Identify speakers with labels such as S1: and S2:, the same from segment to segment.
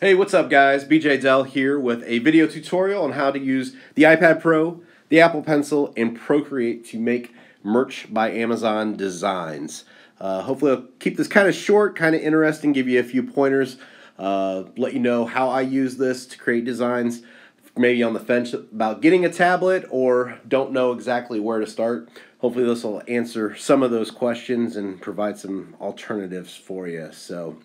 S1: Hey, what's up guys? BeeJayDeL here with a video tutorial on how to use the iPad Pro, the Apple Pencil, and Procreate to make merch by Amazon designs. Uh, hopefully I'll keep this kind of short, kind of interesting, give you a few pointers, uh, let you know how I use this to create designs, maybe on the fence about getting a tablet or don't know exactly where to start. Hopefully this will answer some of those questions and provide some alternatives for you. So.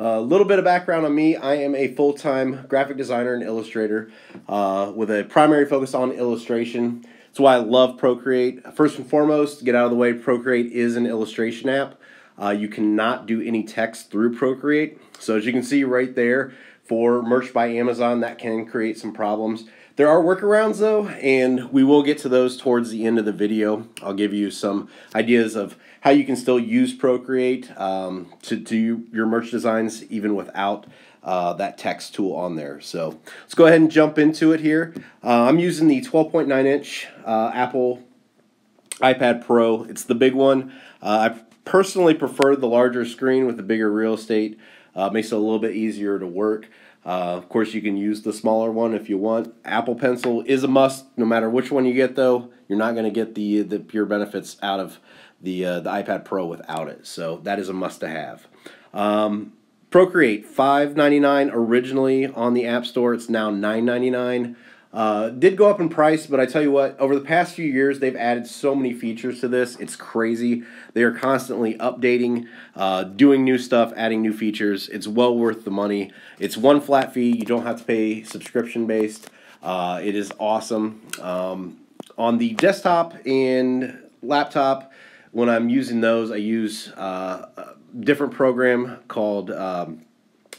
S1: A uh, little bit of background on me. I am a full time graphic designer and illustrator uh, with a primary focus on illustration. That's why I love Procreate. First and foremost, get out of the way, Procreate is an illustration app. Uh, you cannot do any text through Procreate. So, as you can see right there, for merch by Amazon, that can create some problems. There are workarounds though, and we will get to those towards the end of the video. I'll give you some ideas of how you can still use Procreate um, to do your merch designs even without uh, that text tool on there. So let's go ahead and jump into it here. Uh, I'm using the 12.9 inch uh, Apple iPad Pro. It's the big one. Uh, I personally prefer the larger screen with the bigger real estate. Uh, makes it a little bit easier to work. Uh, of course, you can use the smaller one if you want. Apple Pencil is a must, no matter which one you get. Though you're not going to get the the pure benefits out of the uh, the iPad Pro without it. So that is a must to have. Um, Procreate five ninety nine originally on the App Store. It's now nine ninety nine. Uh, did go up in price, but I tell you what, over the past few years, they've added so many features to this. It's crazy. They are constantly updating, uh, doing new stuff, adding new features. It's well worth the money. It's one flat fee. You don't have to pay subscription based. Uh, it is awesome. Um, on the desktop and laptop, when I'm using those, I use uh, a different program called. Um,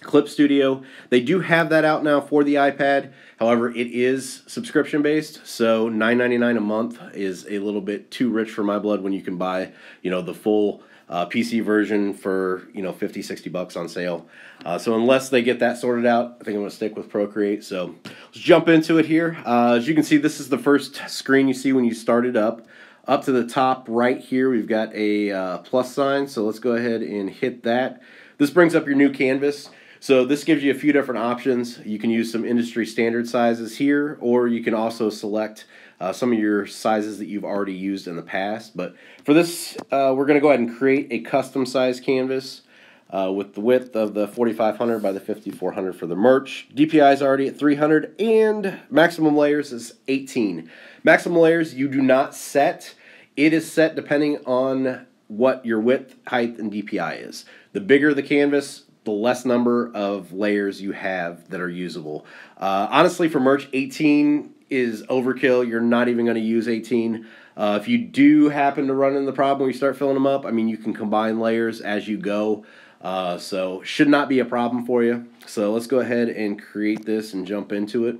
S1: Clip Studio. They do have that out now for the iPad. However, it is subscription based, so $9.99 a month is a little bit too rich for my blood when you can buy, you know, the full uh, PC version for, you know, 50, 60 bucks on sale. Uh, so unless they get that sorted out, I think I'm going to stick with Procreate. So let's jump into it here. Uh, as you can see, this is the first screen you see when you start it up. Up to the top right here, we've got a uh, plus sign, so let's go ahead and hit that. This brings up your new canvas. So this gives you a few different options. You can use some industry standard sizes here, or you can also select uh, some of your sizes that you've already used in the past. But for this, uh, we're going to go ahead and create a custom size canvas uh, with the width of the 4500 by the 5400 for the merch. DPI is already at 300, and maximum layers is 18. Maximum layers you do not set. It is set depending on what your width, height, and DPI is. The bigger the canvas, the less number of layers you have that are usable. Uh, honestly, for merch, 18 is overkill. You're not even going to use 18. Uh, if you do happen to run into the problem you start filling them up, I mean, you can combine layers as you go. Uh, so should not be a problem for you. So let's go ahead and create this and jump into it.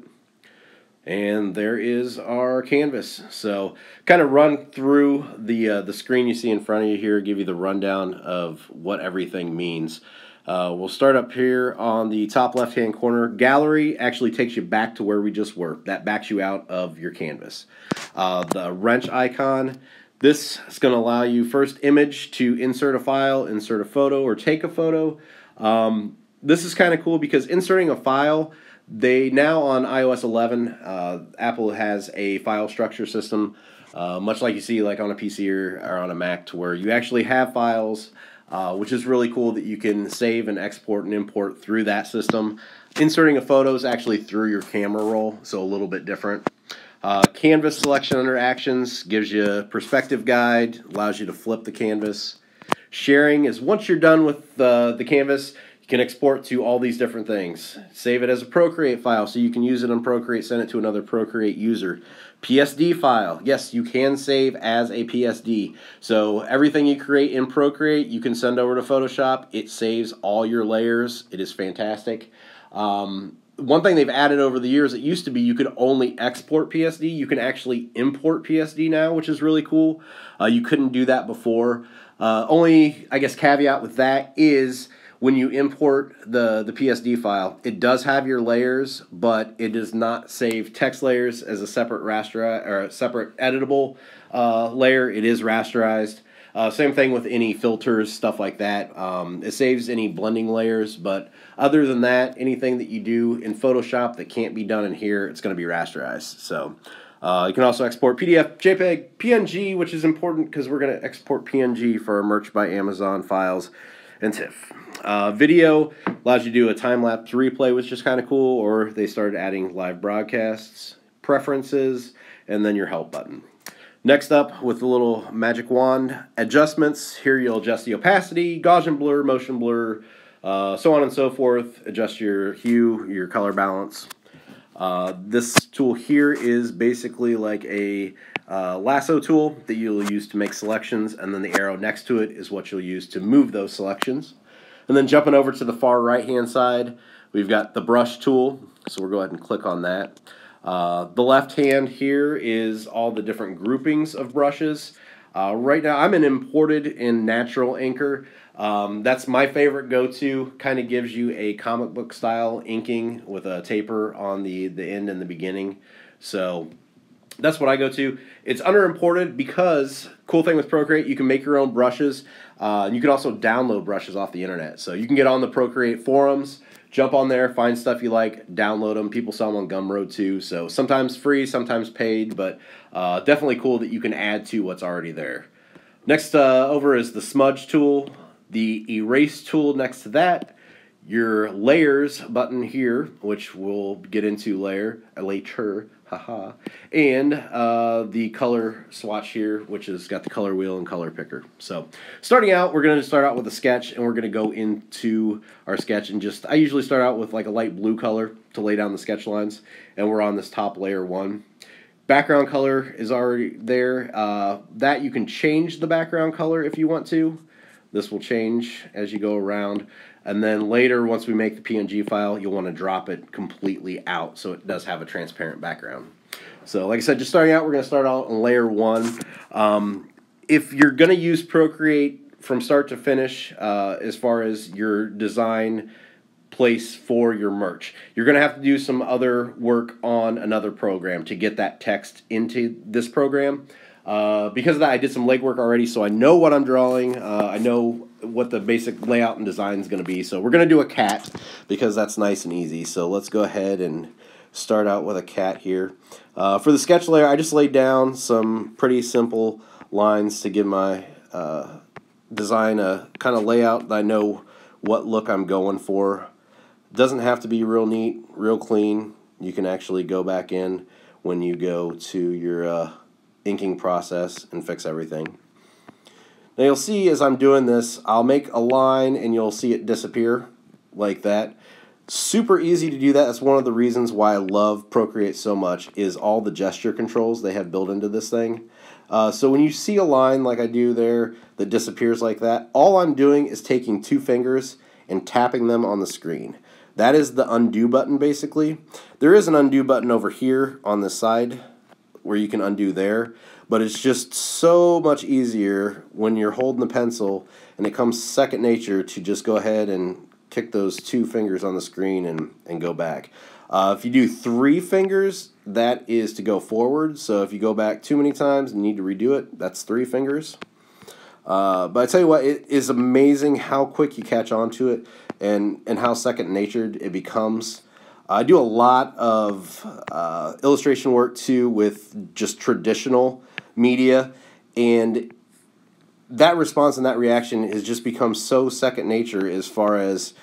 S1: And there is our canvas. So kind of run through the uh, the screen you see in front of you here, give you the rundown of what everything means. Uh, we'll start up here on the top left hand corner. Gallery actually takes you back to where we just were. That backs you out of your canvas. Uh, the wrench icon, this is going to allow you first image to insert a file, insert a photo, or take a photo. Um, this is kind of cool because inserting a file, they now on iOS 11, uh, Apple has a file structure system, uh, much like you see like on a PC or, or on a Mac, to where you actually have files uh, which is really cool that you can save and export and import through that system. Inserting a photo is actually through your camera roll, so a little bit different. Uh, canvas selection under actions gives you a perspective guide, allows you to flip the canvas. Sharing is once you're done with the, the canvas, you can export to all these different things. Save it as a Procreate file so you can use it on Procreate, send it to another Procreate user. PSD file. Yes, you can save as a PSD. So everything you create in Procreate, you can send over to Photoshop. It saves all your layers. It is fantastic. Um, one thing they've added over the years, it used to be you could only export PSD. You can actually import PSD now, which is really cool. Uh, you couldn't do that before. Uh, only, I guess, caveat with that is when you import the, the PSD file, it does have your layers, but it does not save text layers as a separate raster or a separate editable uh, layer. It is rasterized. Uh, same thing with any filters, stuff like that. Um, it saves any blending layers, but other than that, anything that you do in Photoshop that can't be done in here, it's going to be rasterized. So uh, you can also export PDF, JPEG, PNG, which is important because we're going to export PNG for our Merch by Amazon files and TIFF. Uh, video allows you to do a time lapse replay, which is kind of cool, or they started adding live broadcasts, preferences, and then your help button. Next up, with the little magic wand adjustments, here you'll adjust the opacity, Gaussian blur, motion blur, uh, so on and so forth. Adjust your hue, your color balance. Uh, this tool here is basically like a uh, lasso tool that you'll use to make selections, and then the arrow next to it is what you'll use to move those selections. And then jumping over to the far right hand side, we've got the brush tool, so we'll go ahead and click on that. Uh, the left hand here is all the different groupings of brushes. Uh, right now I'm an imported in natural inker. Um, that's my favorite go-to. Kind of gives you a comic book style inking with a taper on the, the end and the beginning. So that's what I go to. It's underimported because cool thing with Procreate, you can make your own brushes. Uh, you can also download brushes off the internet. So you can get on the Procreate forums, jump on there, find stuff you like, download them. People sell them on Gumroad too. So sometimes free, sometimes paid, but uh, definitely cool that you can add to what's already there. Next uh, over is the smudge tool, the erase tool next to that, your layers button here, which we'll get into layer, later, haha, and uh, the color swatch here, which has got the color wheel and color picker. So starting out, we're going to start out with a sketch, and we're going to go into our sketch and just, I usually start out with like a light blue color to lay down the sketch lines, and we're on this top layer one. Background color is already there. Uh, that you can change the background color if you want to. This will change as you go around. And then later, once we make the PNG file, you'll want to drop it completely out so it does have a transparent background. So like I said, just starting out, we're going to start out on layer one. Um, if you're going to use Procreate from start to finish, uh, as far as your design place for your merch, you're going to have to do some other work on another program to get that text into this program. Uh, because of that, I did some legwork already, so I know what I'm drawing. Uh, I know what the basic layout and design is going to be. So we're going to do a cat because that's nice and easy. So let's go ahead and start out with a cat here. Uh, for the sketch layer, I just laid down some pretty simple lines to give my uh, design a kind of layout that I know what look I'm going for. Doesn't have to be real neat, real clean. You can actually go back in when you go to your uh, inking process and fix everything. Now you'll see as I'm doing this, I'll make a line and you'll see it disappear like that. Super easy to do that. That's one of the reasons why I love Procreate so much is all the gesture controls they have built into this thing. Uh, so when you see a line like I do there that disappears like that, all I'm doing is taking two fingers and tapping them on the screen. That is the undo button basically. There is an undo button over here on the side where you can undo there. But it's just so much easier when you're holding the pencil and it comes second nature to just go ahead and kick those two fingers on the screen and, and go back. Uh, if you do three fingers, that is to go forward. So if you go back too many times and need to redo it, that's three fingers. Uh, but I tell you what, it is amazing how quick you catch on to it and, and how second natured it becomes. I do a lot of uh, illustration work too with just traditional media, and that response and that reaction has just become so second nature as far as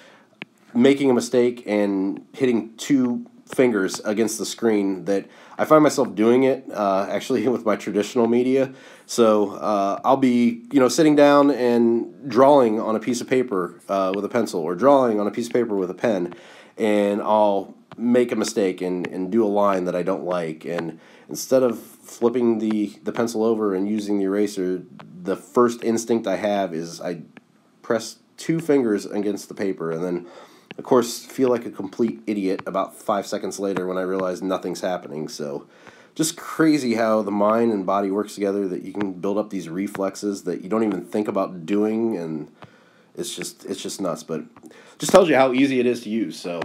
S1: making a mistake and hitting two fingers against the screen that I find myself doing it uh, actually with my traditional media. So uh, I'll be you know sitting down and drawing on a piece of paper uh, with a pencil or drawing on a piece of paper with a pen, and I'll make a mistake and, and do a line that I don't like. And instead of flipping the, the pencil over and using the eraser, the first instinct I have is I press two fingers against the paper and then of course feel like a complete idiot about five seconds later when I realize nothing's happening. So just crazy how the mind and body works together that you can build up these reflexes that you don't even think about doing and it's just it's just nuts but just tells you how easy it is to use so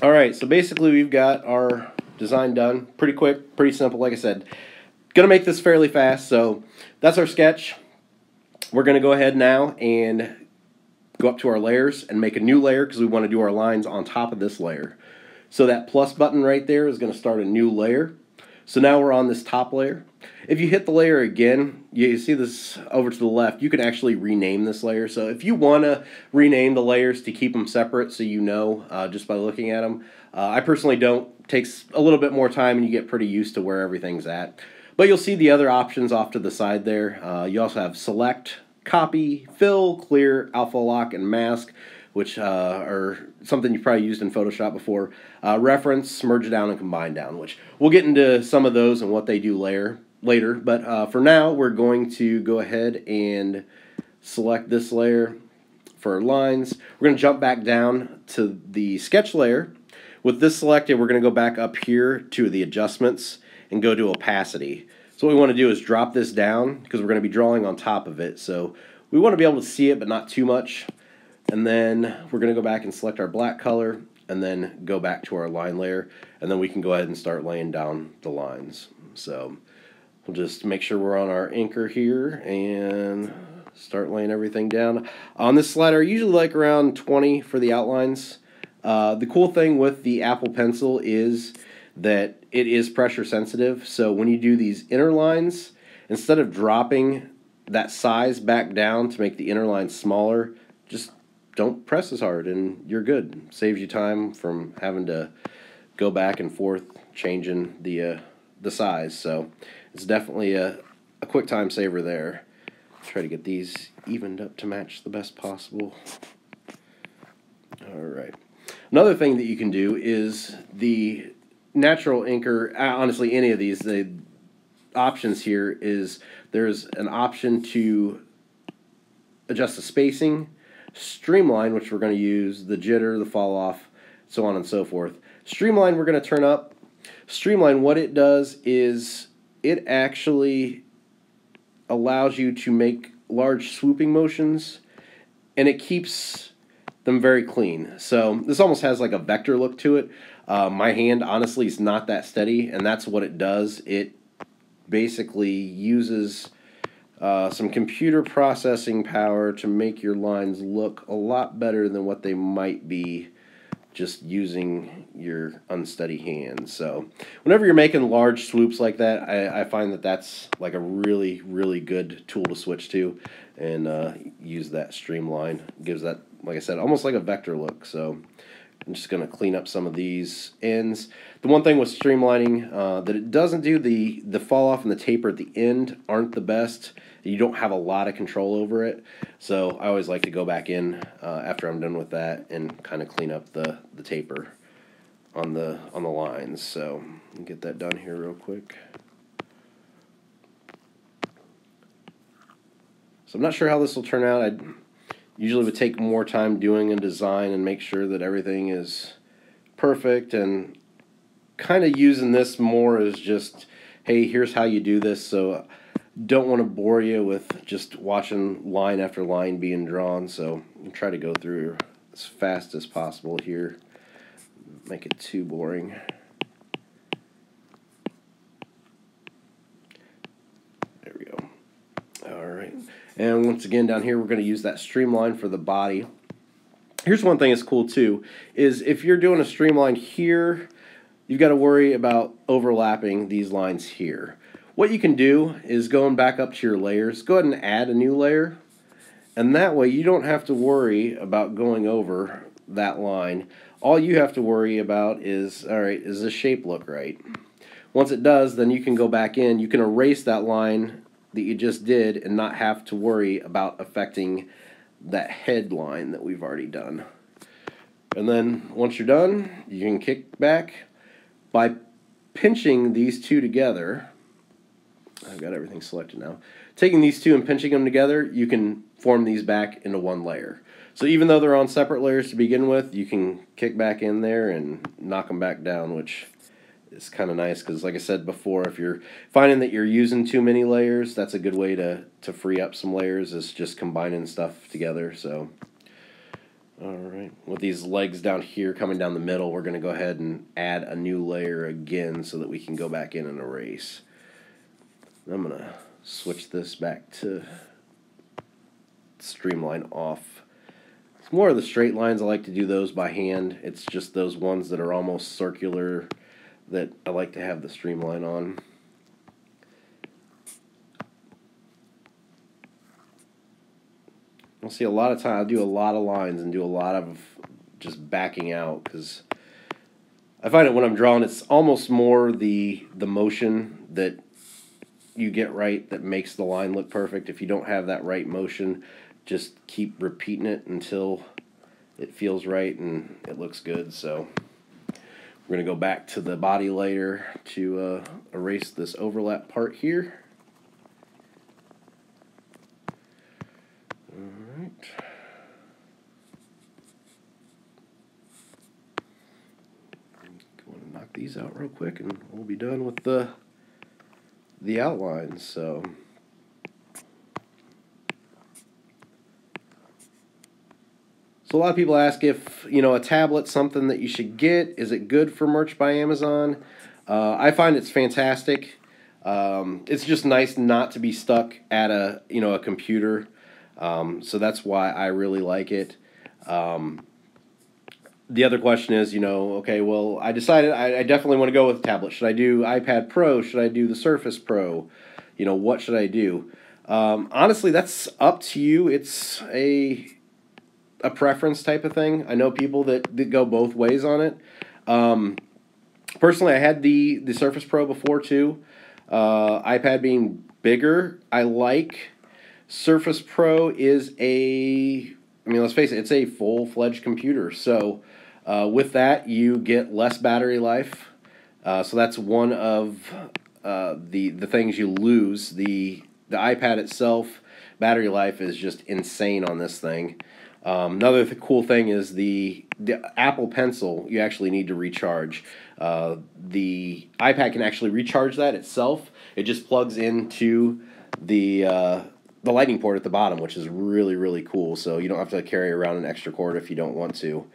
S1: all right, so basically we've got our design done. Pretty quick, pretty simple, like I said. Gonna make this fairly fast, so that's our sketch. we're to go ahead now and go up to our layers and make a new layer because we want to do our lines on top of this layer. So that plus button right there is to start a new layer. So now we're on this top layer. If you hit the layer again, you see this over to the left, you can actually rename this layer. So if you want to rename the layers to keep them separate so you know uh, just by looking at them, uh, I personally don't. Takes a little bit more time and you get pretty used to where everything's at. But you'll see the other options off to the side there. Uh, you also have select, copy, fill, clear, alpha lock, and mask which uh, are something you've probably used in Photoshop before. Uh, reference, merge down, and combine down, which we'll get into some of those and what they do later. Later, but uh, for now, we're going to go ahead and select this layer for our lines. We're going to jump back down to the sketch layer. With this selected, we're going to go back up here to the adjustments and go to opacity. So what we want to do is drop this down because we're going to be drawing on top of it. So we want to be able to see it, but not too much. And then we're going to go back and select our black color and then go back to our line layer. And then we can go ahead and start laying down the lines. So we'll just make sure we're on our inker here and start laying everything down. On this slider, I usually like around 20 for the outlines. Uh, the cool thing with the Apple Pencil is that it is pressure sensitive. So when you do these inner lines, instead of dropping that size back down to make the inner line smaller, just don't press as hard and you're good. Saves you time from having to go back and forth changing the uh, the size. So it's definitely a, a quick time saver there. Try to get these evened up to match the best possible. All right. Another thing that you can do is the natural inker, uh, honestly, any of these, the options here is there's an option to adjust the spacing Streamline, which we're going to use, the jitter, the fall off, so on and so forth. Streamline, we're going to turn up. Streamline, what it does is it actually allows you to make large swooping motions and it keeps them very clean. So this almost has like a vector look to it. Uh, my hand honestly is not that steady, and that's what it does. It basically uses uh, some computer processing power to make your lines look a lot better than what they might be just using your unsteady hands. So whenever you're making large swoops like that, I, I find that that's like a really, really good tool to switch to and uh, use that streamline. Gives that, like I said, almost like a vector look. So I'm just going to clean up some of these ends. The one thing with streamlining uh, that it doesn't do, the, the fall off and the taper at the end aren't the best you don't have a lot of control over it. So I always like to go back in uh, after I'm done with that and kind of clean up the, the taper on the on the lines. So get that done here real quick. So I'm not sure how this will turn out. I usually would take more time doing a design and make sure that everything is perfect and kind of using this more as just, hey, here's how you do this. So don't want to bore you with just watching line after line being drawn, so I'll try to go through as fast as possible here. Make it too boring. There we go. All right. And once again, down here, we're going to use that streamline for the body. Here's one thing that's cool, too, is if you're doing a streamline here, you've got to worry about overlapping these lines here. What you can do is going back up to your layers, go ahead and add a new layer. And that way you don't have to worry about going over that line. All you have to worry about is, all right, is the shape look right? Once it does, then you can go back in. You can erase that line that you just did and not have to worry about affecting that headline that we've already done. And then once you're done, you can kick back by pinching these two together I've got everything selected now. Taking these two and pinching them together, you can form these back into one layer. So even though they're on separate layers to begin with, you can kick back in there and knock them back down, which is kind of nice because like I said before, if you're finding that you're using too many layers, that's a good way to, to free up some layers is just combining stuff together. So, all right, with these legs down here coming down the middle, we're going to go ahead and add a new layer again so that we can go back in and erase. I'm going to switch this back to streamline off. It's more of the straight lines. I like to do those by hand. It's just those ones that are almost circular that I like to have the streamline on. I'll see a lot of time. I do a lot of lines and do a lot of just backing out because I find it when I'm drawing, it's almost more the the motion that you get right that makes the line look perfect. If you don't have that right motion, just keep repeating it until it feels right and it looks good. So we're going to go back to the body layer to uh, erase this overlap part here. Alright. Go and knock these out real quick and we'll be done with the the outlines. So So a lot of people ask if you know a tablet something that you should get. Is it good for merch by Amazon? Uh, I find it's fantastic. Um, it's just nice not to be stuck at a you know a computer. Um, so that's why I really like it. Um, the other question is, you know, okay, well, I decided I, I definitely want to go with a tablet. Should I do iPad Pro? Should I do the Surface Pro? You know, what should I do? Um, honestly, that's up to you. It's a a preference type of thing. I know people that, that go both ways on it. Um, personally, I had the the Surface Pro before too. Uh, iPad being bigger, I like. Surface Pro is a, I mean, let's face it, it's a full fledged computer. So uh, with that, you get less battery life. Uh, so that's one of uh, the the things you lose. The the iPad itself, battery life is just insane on this thing. Um, another th- cool thing is the the Apple Pencil. You actually need to recharge. Uh, the iPad can actually recharge that itself. It just plugs into the uh, the lightning port at the bottom, which is really really cool. So you don't have to carry around an extra cord if you don't want to.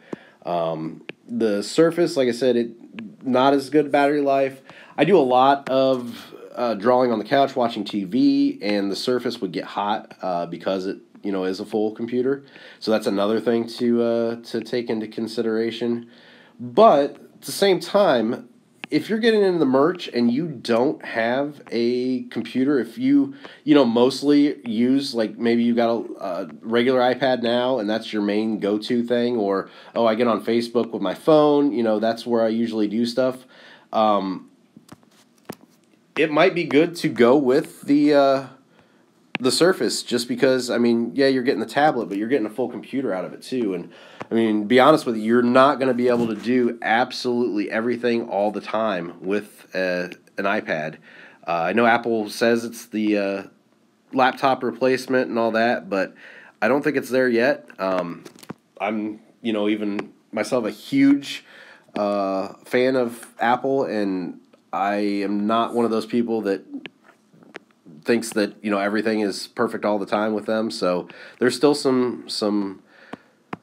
S1: Um, the Surface, like I said, it not as good battery life. I do a lot of uh, drawing on the couch, watching TV, and the Surface would get hot uh, because it you know is a full computer. So that's another thing to uh, to take into consideration. But at the same time, if you're getting into the merch and you don't have a computer, if you you know mostly use like maybe you got a, a regular iPad now and that's your main go to thing, or oh I get on Facebook with my phone, you know that's where I usually do stuff. Um, it might be good to go with the uh, the Surface just because I mean, yeah, you're getting the tablet, but you're getting a full computer out of it too. And I mean, be honest with you, you're not going to be able to do absolutely everything all the time with uh, an iPad. Uh, I know Apple says it's the uh, laptop replacement and all that, but I don't think it's there yet. Um, I'm, you know, even myself a huge uh, fan of Apple, and I am not one of those people that thinks that you know everything is perfect all the time with them. So there's still some some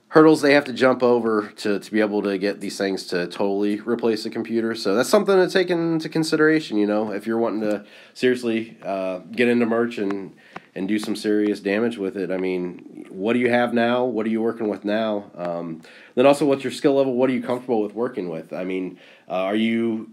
S1: hurdles they have to jump over to, to be able to get these things to totally replace a computer. So that's something to take into consideration. You know, if you're wanting to seriously uh, get into merch and and do some serious damage with it. I mean, what do you have now? What are you working with now? Um, then also, what's your skill level? What are you comfortable with working with? I mean, uh, are you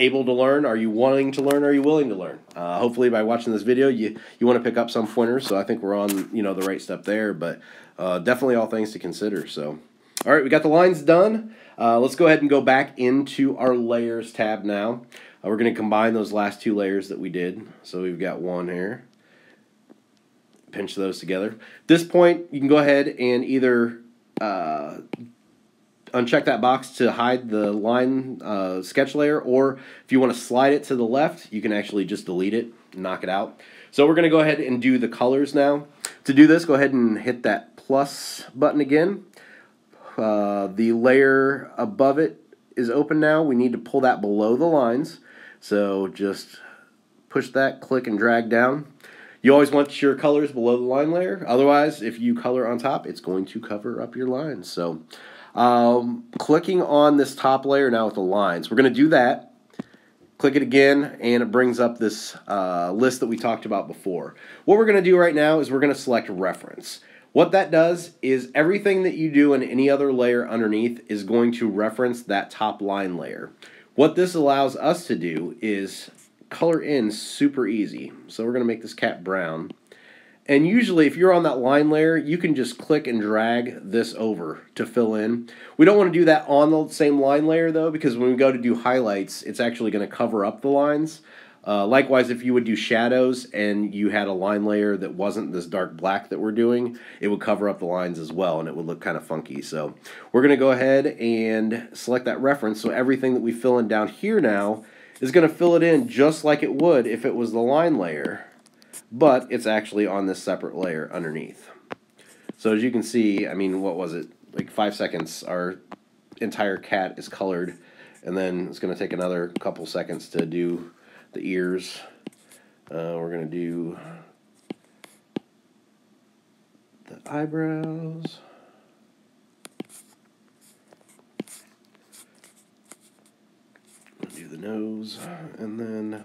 S1: able to learn? Are you wanting to learn? Are you willing to learn? Uh, hopefully, by watching this video, you you want to pick up some pointers. So I think we're on you know the right step there. But uh, definitely all things to consider. So, all right, we got the lines done. Uh, let's go ahead and go back into our layers tab now. Uh, we're going to combine those last two layers that we did. So we've got one here. Pinch those together. At this point, you can go ahead and either uh, uncheck that box to hide the line uh, sketch layer, or if you want to slide it to the left, you can actually just delete it, knock it out. So we're going to go ahead and do the colors now. To do this, go ahead and hit that plus button again. Uh, the layer above it is open now. We need to pull that below the lines. So just push that, click and drag down. You always want your colors below the line layer. Otherwise, if you color on top, it's going to cover up your lines. So um, clicking on this top layer now with the lines, we're going to do that. Click it again, and it brings up this uh, list that we talked about before. What we're going to do right now is we're going to select reference. What that does is everything that you do in any other layer underneath is going to reference that top line layer. What this allows us to do is color in super easy. So we're going to make this cat brown. And usually if you're on that line layer, you can just click and drag this over to fill in. We don't want to do that on the same line layer though, because when we go to do highlights, it's actually going to cover up the lines. Uh, likewise, if you would do shadows and you had a line layer that wasn't this dark black that we're doing, it would cover up the lines as well and it would look kind of funky. So we're going to go ahead and select that reference. So everything that we fill in down here now is going to fill it in just like it would if it was the line layer but it's actually on this separate layer underneath. So as you can see, I mean, what was it? Like five seconds, our entire cat is colored, and then it's going to take another couple seconds to do the ears. Uh, we're going to do the eyebrows. Do the nose, and then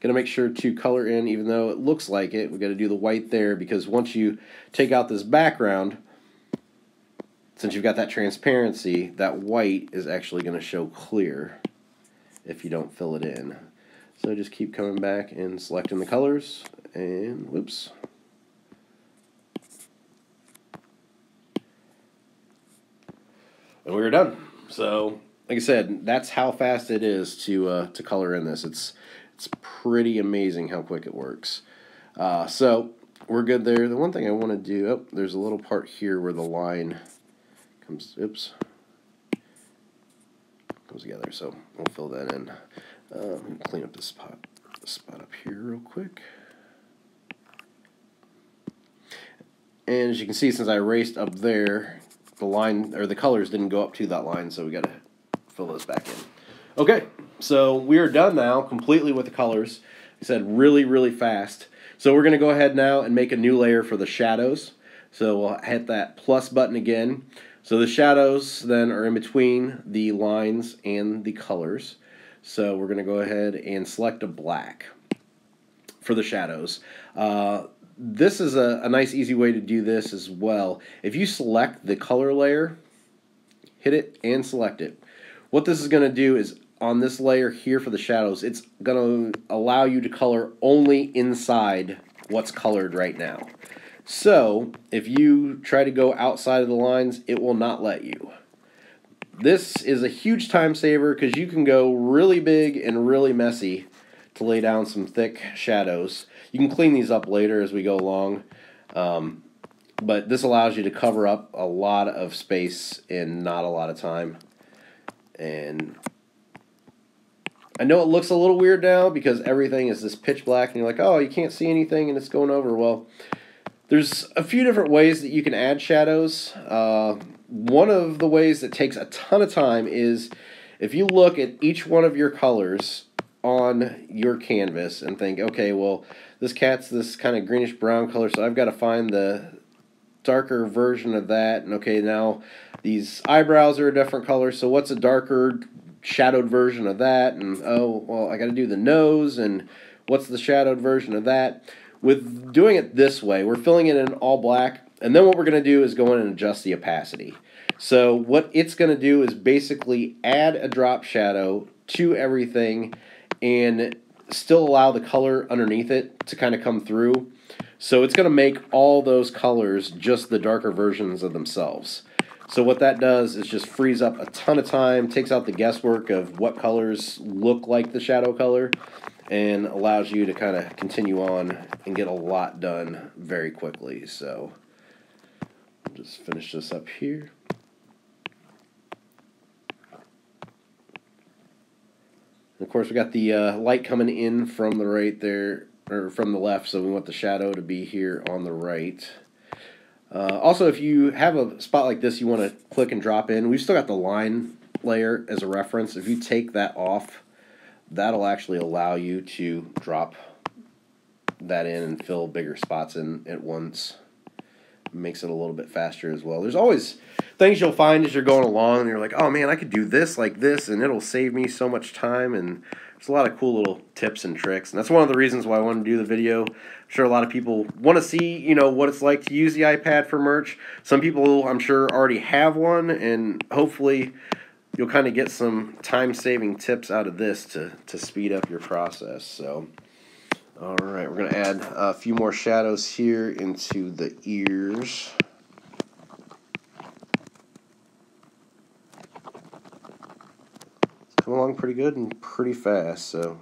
S1: Going to make sure to color in, even though it looks like it. We've got to do the white there because once you take out this background, since you've got that transparency, that white is actually going to show clear if you don't fill it in. So just keep coming back and selecting the colors, and whoops. And we're done. So, like I said, that's how fast it is to uh, to color in this. It's it's pretty amazing how quick it works. Uh, so we're good there. The one thing I want to do, oh, there's a little part here where the line comes, oops, comes together. So we'll fill that in. Um, clean up this spot, this spot up here real quick. And as you can see, since I erased up there, the line or the colors didn't go up to that line, so we got to fill those back in. Okay, so we are done now completely with the colors. I said really, really fast. So we're going to go ahead now and make a new layer for the shadows. So we'll hit that plus button again. So the shadows then are in between the lines and the colors. So we're going to go ahead and select a black for the shadows. Uh, this is a, a nice easy way to do this as well. If you select the color layer, hit it and select it. What this is going to do is on this layer here for the shadows, it's going to allow you to color only inside what's colored right now. So, if you try to go outside of the lines, it will not let you. This is a huge time saver because you can go really big and really messy to lay down some thick shadows. You can clean these up later as we go along, um, but this allows you to cover up a lot of space in not a lot of time. And I know it looks a little weird now because everything is this pitch black and you're like, oh, you can't see anything and it's going over. Well, there's a few different ways that you can add shadows. Uh, one of the ways that takes a ton of time is if you look at each one of your colors on your canvas and think, okay, well, this cat's this kind of greenish brown color, so I've got to find the darker version of that. And okay, now these eyebrows are a different color, so what's a darker shadowed version of that, and oh, well, I got to do the nose, and what's the shadowed version of that. With doing it this way, we're filling it in all black, and then what we're going to do is go in and adjust the opacity. So what it's going to do is basically add a drop shadow to everything and still allow the color underneath it to kind of come through. So it's going to make all those colors just the darker versions of themselves. So what that does is just frees up a ton of time, takes out the guesswork of what colors look like the shadow color, and allows you to kind of continue on and get a lot done very quickly. So just finish this up here. of course, we got the uh, light coming in from the right there, or from the left, so we want the shadow to be here on the right. Uh, also, if you have a spot like this you want to click and drop in, we've still got the line layer as a reference. If you take that off, that'll actually allow you to drop that in and fill bigger spots in at once. makes it a little bit faster as well. There's always things you'll find as you're going along and you're like, oh man, I could do this like this and it'll save me so much time and there's a lot of cool little tips and tricks and that's one of the reasons why I wanted to do the video. I'm sure a lot of people want to see, you know, what it's like to use the iPad for merch. Some people I'm sure already have one and hopefully you'll kind of get some time saving tips out of this to, to speed up your process. So all right, we're going to add a few more shadows here into the ears. Coming along pretty good and pretty fast, so.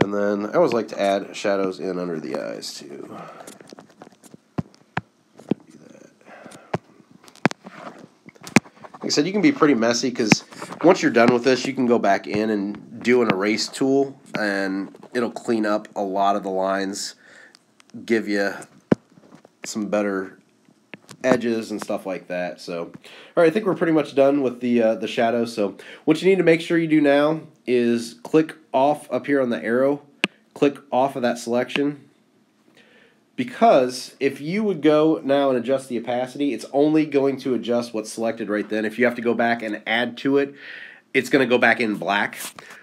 S1: And then I always like to add shadows in under the eyes too. Like I said, you can be pretty messy because once you're done with this, you can go back in and do an erase tool and it'll clean up a lot of the lines, give you some better edges and stuff like that. So, all right, I think we're pretty much done with the uh, the shadows. So, what you need to make sure you do now is click off up here on the arrow, click off of that selection. Because if you would go now and adjust the opacity, it's only going to adjust what's selected right then. If you have to go back and add to it, it's going to go back in black.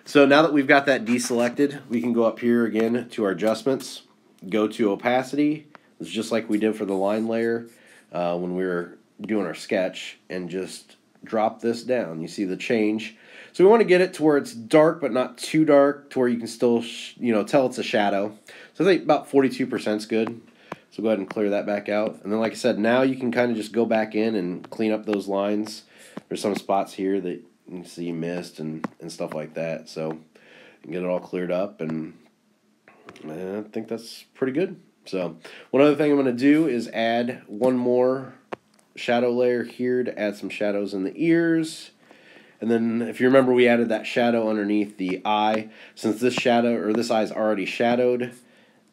S1: So now that we've got that deselected, we can go up here again to our adjustments, go to opacity. It's just like we did for the line layer uh, when we were doing our sketch, and just drop this down. You see the change. So we want to get it to where it's dark but not too dark, to where you can still you know tell it's a shadow. So I think about 42% is good. So go ahead and clear that back out. And then like I said, now you can kind of just go back in and clean up those lines. There's some spots here that you see missed and, and stuff like that. So get it all cleared up, and I think that's pretty good. So one other thing I'm going to do is add one more shadow layer here to add some shadows in the ears. And then if you remember we added that shadow underneath the eye. Since this shadow or this eye is already shadowed,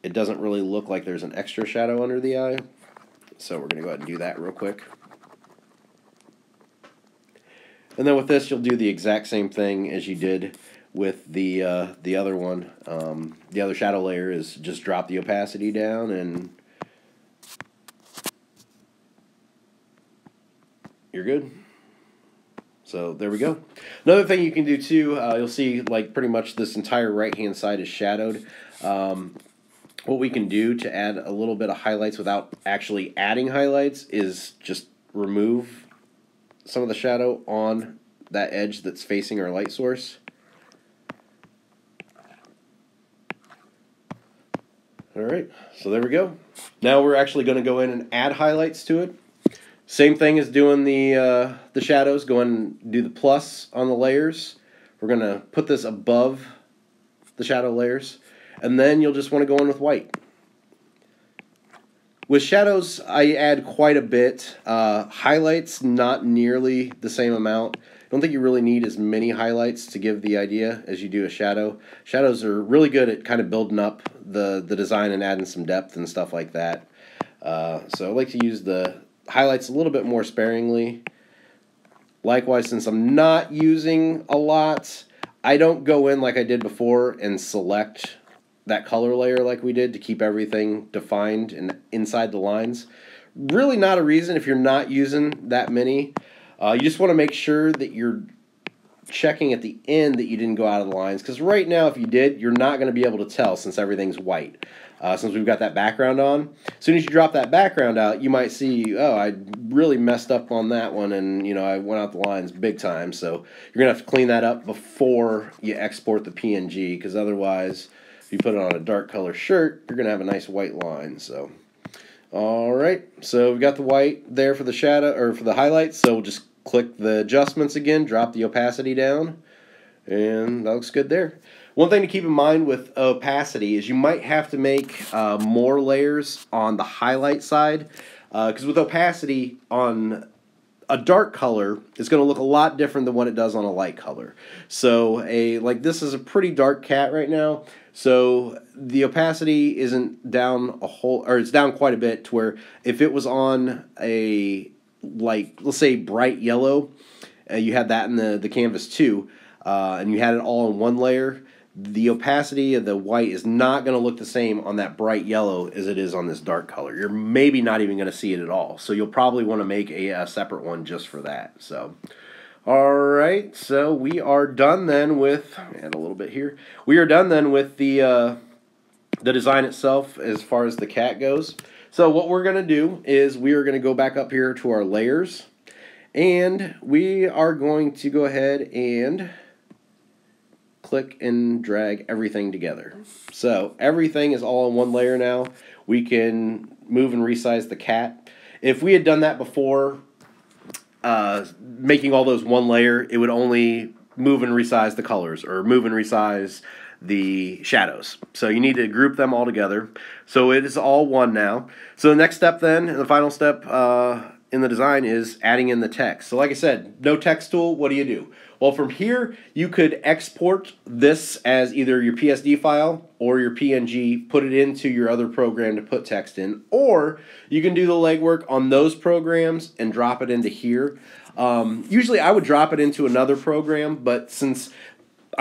S1: it doesn't really look like there's an extra shadow under the eye. So we're going to go ahead and do that real quick. And then with this, you'll do the exact same thing as you did with the uh, the other one. Um, the other shadow layer is just drop the opacity down and you're good. So there we go. Another thing you can do too, uh, you'll see like pretty much this entire right hand side is shadowed. Um, what we can do to add a little bit of highlights without actually adding highlights is just remove some of the shadow on that edge that's facing our light source. Alright, so there we go. Now we're actually going to go in and add highlights to it. Same thing as doing the, uh, the shadows, go and do the plus on the layers. We're going to put this above the shadow layers, and then you'll just want to go in with white. With shadows, I add quite a bit. Uh, highlights, not nearly the same amount. Don't think you really need as many highlights to give the idea as you do a shadow. Shadows are really good at kind of building up the, the design and adding some depth and stuff like that. Uh, so I like to use the highlights a little bit more sparingly. Likewise, since I'm not using a lot, I don't go in like I did before and select that color layer like we did to keep everything defined and inside the lines. Really not a reason if you're not using that many. Uh, you just want to make sure that you're checking at the end that you didn't go out of the lines because right now if you did you're not going to be able to tell since everything's white uh, since we've got that background on as soon as you drop that background out you might see oh i really messed up on that one and you know i went out the lines big time so you're going to have to clean that up before you export the png because otherwise if you put it on a dark color shirt, you're going to have a nice white line. So, all right. So we've got the white there for the shadow or for the highlights. So we'll just click the adjustments again, drop the opacity down, and that looks good there. One thing to keep in mind with opacity is you might have to make uh, more layers on the highlight side because uh, with opacity on a dark color is going to look a lot different than what it does on a light color. So a like this is a pretty dark cat right now. So the opacity isn't down a whole, or it's down quite a bit to where if it was on a, like, let's say bright yellow, uh, you had that in the, the canvas too, uh, and you had it all in one layer, the opacity of the white is not going to look the same on that bright yellow as it is on this dark color. You're maybe not even going to see it at all. So you'll probably want to make a, a separate one just for that. So, all right. So we are done then with, add a little bit here. We are done then with the, uh, the design itself as far as the cat goes. So what we're going to do is we are going to go back up here to our layers. And we are going to go ahead and click and drag everything together. So everything is all in one layer now. We can move and resize the cat. If we had done that before, uh, making all those one layer, it would only move and resize the colors or move and resize the shadows. So you need to group them all together. So it is all one now. So the next step then, and the final step uh, in the design is adding in the text. So like I said, no text tool, what do you do? Well, from here, you could export this as either your PSD file or your PNG, put it into your other program to put text in, or you can do the legwork on those programs and drop it into here. Um, usually I would drop it into another program, but since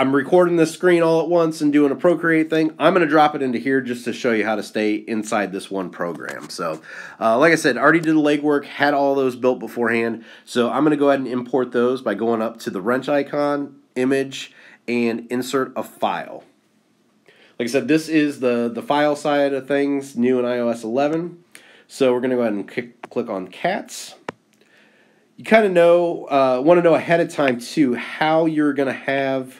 S1: I'm recording this screen all at once and doing a Procreate thing. I'm going to drop it into here just to show you how to stay inside this one program. So, uh, like I said, already did the legwork, had all those built beforehand. So I'm going to go ahead and import those by going up to the wrench icon, image, and insert a file. Like I said, this is the, the file side of things, new in iOS 11. So we're going to go ahead and click, on cats. You kind of know, uh, want to know ahead of time too, how you're going to have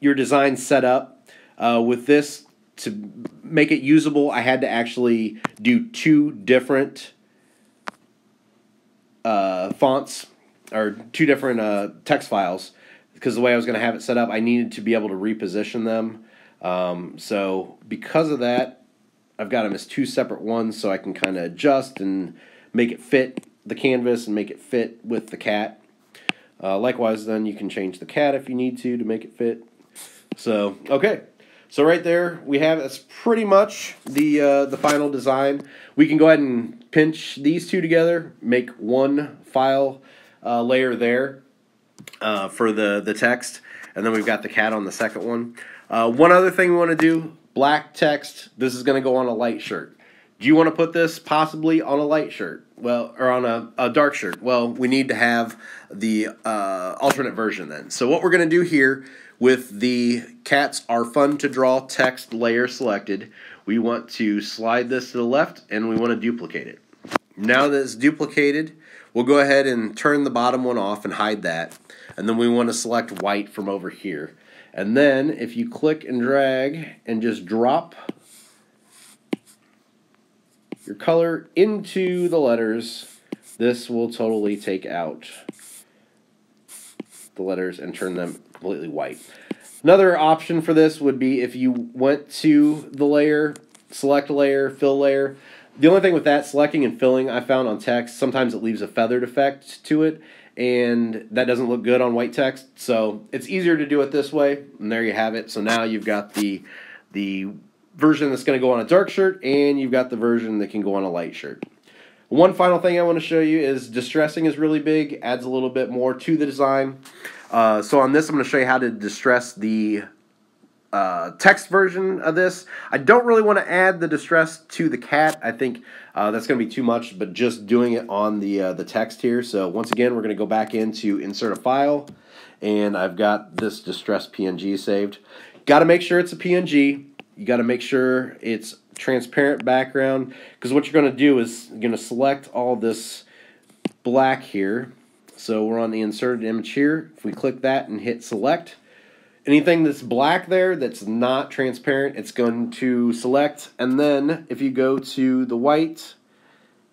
S1: your design set up. Uh, with this, to make it usable, I had to actually do two different uh, fonts or two different uh, text files because the way I was going to have it set up, I needed to be able to reposition them. Um, so because of that, I've got them as two separate ones so I can kind of adjust and make it fit the canvas and make it fit with the cat. Uh, likewise, then you can change the cat if you need to to make it fit. So, okay. So right there, we have, that's pretty much the, uh, the final design. We can go ahead and pinch these two together, make one file uh, layer there uh, for the, the text, and then we've got the cat on the second one. Uh, one other thing we want to do, black text, this is going to go on a light shirt. Do you want to put this possibly on a light shirt? Well, or on a, a dark shirt? Well, we need to have the uh, alternate version then. So what we're going to do here with the cats are fun to draw text layer selected, we want to slide this to the left and we want to duplicate it. Now that it's duplicated, we'll go ahead and turn the bottom one off and hide that. And then we want to select white from over here. And then if you click and drag and just drop your color into the letters, this will totally take out the letters and turn them completely white. Another option for this would be if you went to the layer, select layer, fill layer. The only thing with that, selecting and filling, I found on text, sometimes it leaves a feathered effect to it, and that doesn't look good on white text. So it's easier to do it this way, and there you have it. So now you've got the the version that's going to go on a dark shirt, and you've got the version that can go on a light shirt. One final thing I want to show you is distressing is really big, adds a little bit more to the design. Uh, so on this, I'm going to show you how to distress the uh, text version of this. I don't really want to add the distress to the cat. I think uh, that's going to be too much, but just doing it on the uh, the text here. So once again, we're going to go back into insert a file, and I've got this distress PNG saved. Got to make sure it's a PNG. You got to make sure it's transparent background because what you're going to do is you're going to select all this black here so we're on the inserted image here. If we click that and hit select, anything that's black there that's not transparent, it's going to select. And then if you go to the white,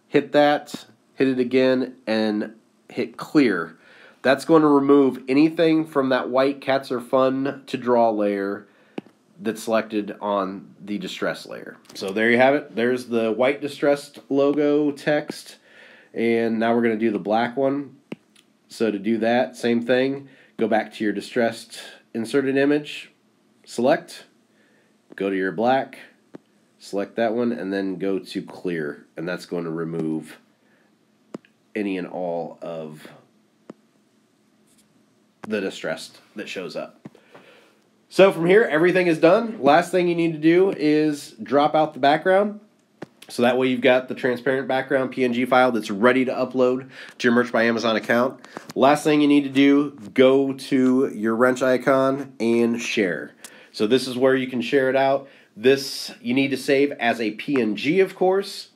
S1: hit that, hit it again, and hit clear. That's going to remove anything from that white cats are fun to draw layer that's selected on the distress layer. So there you have it. There's the white distressed logo text. And now we're going to do the black one. So to do that, same thing, go back to your distressed inserted image, select, go to your black, select that one, and then go to clear. And that's going to remove any and all of the distressed that shows up. So from here, everything is done. Last thing you need to do is drop out the background. So that way you've got the transparent background PNG file that's ready to upload to your Merch by Amazon account. Last thing you need to do, go to your wrench icon and share. So this is where you can share it out. This you need to save as a PNG, of course.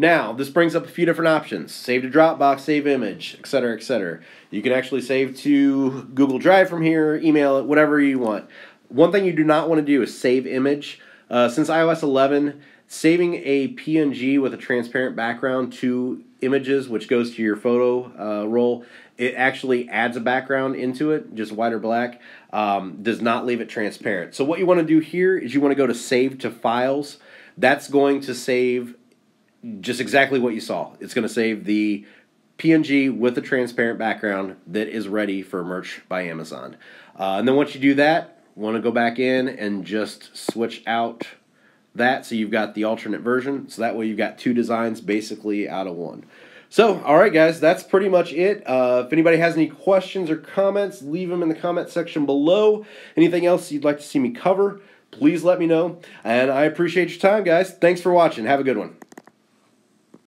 S1: Now, this brings up a few different options. Save to Dropbox, save image, etc., etc. You can actually save to Google Drive from here, email it, whatever you want. One thing you do not want to do is save image. Uh, since iOS 11, saving a PNG with a transparent background to images, which goes to your photo uh, roll, it actually adds a background into it, just white or black, um, does not leave it transparent. So what you want to do here is you want to go to Save to Files. That's going to save just exactly what you saw. It's going to save the PNG with a transparent background that is ready for merch by Amazon. Uh, and then once you do that, want to go back in and just switch out that so you've got the alternate version. So that way you've got two designs basically out of one. So, all right, guys, that's pretty much it. Uh, if anybody has any questions or comments, leave them in the comment section below. Anything else you'd like to see me cover, please let me know. And I appreciate your time, guys. Thanks for watching. Have a good one.